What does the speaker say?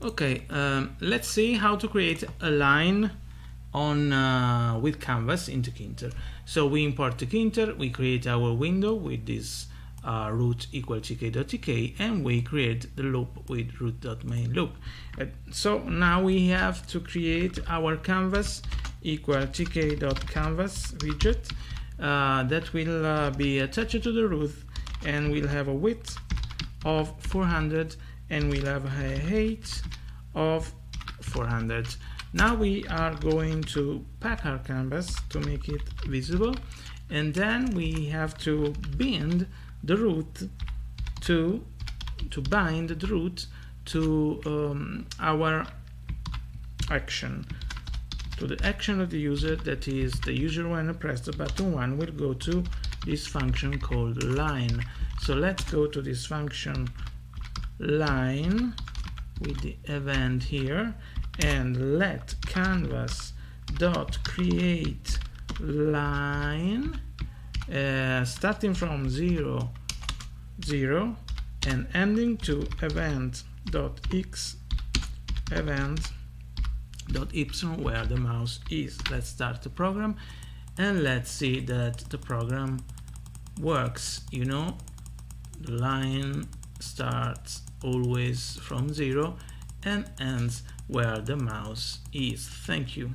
Okay, um, let's see how to create a line on uh, with canvas into Tkinter. So we import to Tkinter, we create our window with this uh, root equal tk.tk and we create the loop with root.main loop. Uh, so now we have to create our canvas equal tk.canvas widget uh, that will uh, be attached to the root and will have a width of 400 and we'll have a height of 400 now we are going to pack our canvas to make it visible and then we have to bind the root to to bind the root to um, our action to the action of the user that is the user when I press the button 1 will go to this function called line. So let's go to this function line with the event here and let canvas dot create line uh, starting from 0 0 and ending to event dot x event dot y where the mouse is. Let's start the program and let's see that the program works you know the line starts always from zero and ends where the mouse is. Thank you.